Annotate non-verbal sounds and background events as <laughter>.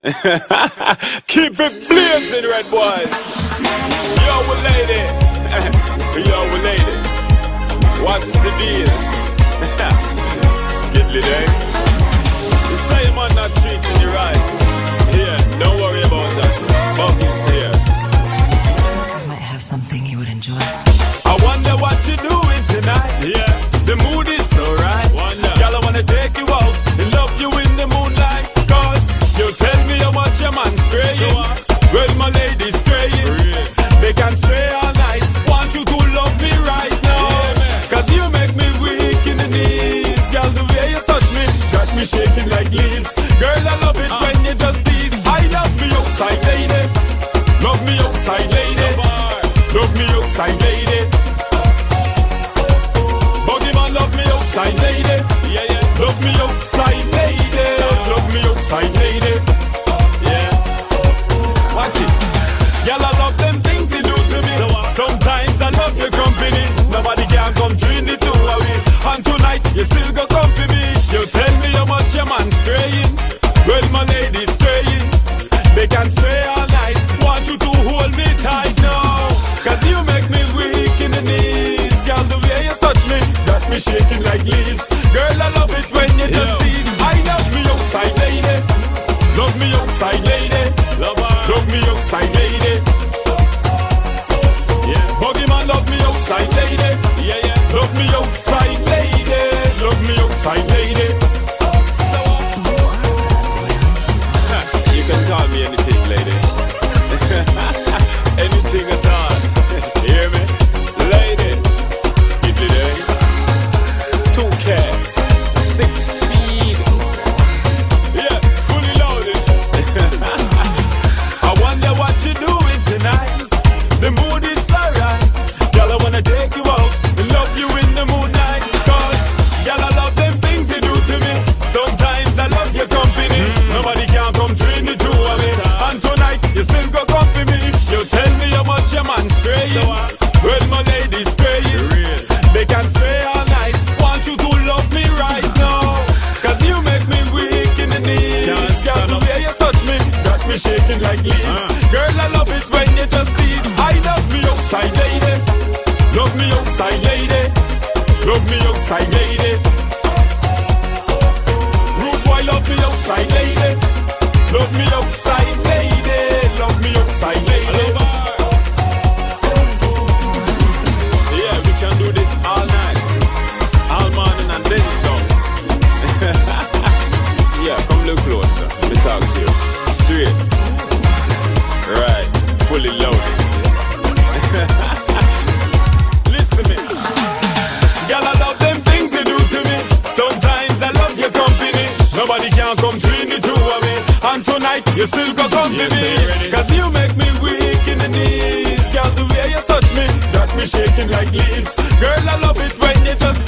<laughs> Keep it blazing, red boys. Yo, lady. <laughs> Yo, lady. What's the deal? <laughs> Skidly, eh? You say you might not treat you right. Here, yeah, don't worry ladies. like leaves. Girl, I love it when you just tease. I love me outside lady, love me outside lady, love me outside lady. shine like leaves. Girl, I love it when you just tease. I love me outside lady, love me outside lady, love me outside lady. Rude boy, love me outside lady. You still go come to me Cause you make me weak in the knees. Girl, the way you touch me Got me shaking like leaves. Girl, I love it when you just